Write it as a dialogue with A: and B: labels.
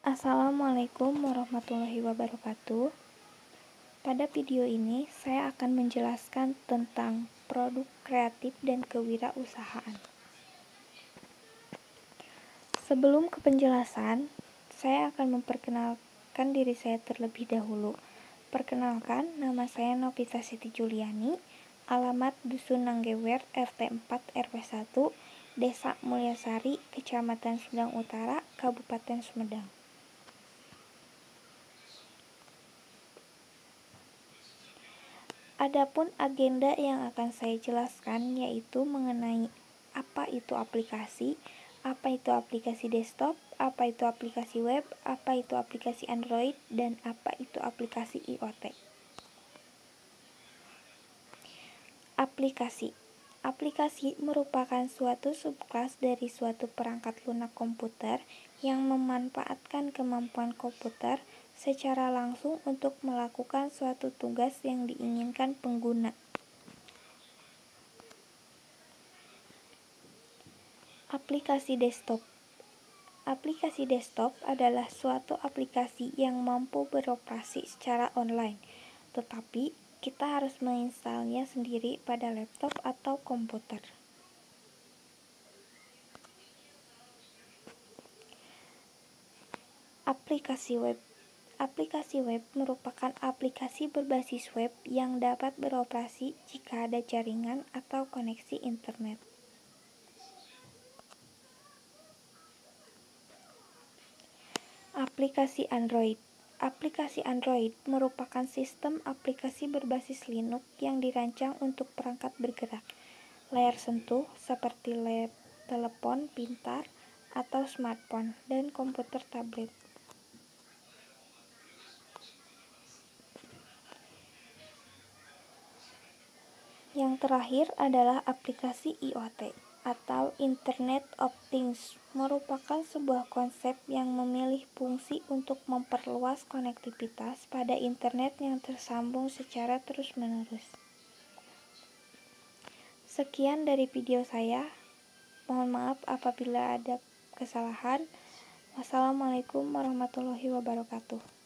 A: Assalamualaikum warahmatullahi wabarakatuh. Pada video ini, saya akan menjelaskan tentang produk kreatif dan kewirausahaan. Sebelum ke penjelasan, saya akan memperkenalkan diri saya terlebih dahulu. Perkenalkan, nama saya Novita Siti Juliani, alamat Dusun Nanggewer, RT 4 RW 1, Desa Mulyasari, Kecamatan Sumedang Utara, Kabupaten Sumedang. Adapun agenda yang akan saya jelaskan yaitu mengenai apa itu aplikasi, apa itu aplikasi desktop, apa itu aplikasi web, apa itu aplikasi Android, dan apa itu aplikasi IoT. Aplikasi Aplikasi merupakan suatu subkelas dari suatu perangkat lunak komputer yang memanfaatkan kemampuan komputer secara langsung untuk melakukan suatu tugas yang diinginkan pengguna. Aplikasi desktop Aplikasi desktop adalah suatu aplikasi yang mampu beroperasi secara online, tetapi kita harus menginstalnya sendiri pada laptop atau komputer. Aplikasi web Aplikasi web merupakan aplikasi berbasis web yang dapat beroperasi jika ada jaringan atau koneksi internet. Aplikasi Android Aplikasi Android merupakan sistem aplikasi berbasis Linux yang dirancang untuk perangkat bergerak, layar sentuh seperti telepon pintar atau smartphone, dan komputer tablet. Yang terakhir adalah aplikasi IoT atau Internet of Things merupakan sebuah konsep yang memilih fungsi untuk memperluas konektivitas pada internet yang tersambung secara terus-menerus. Sekian dari video saya. Mohon maaf apabila ada kesalahan. Wassalamualaikum warahmatullahi wabarakatuh.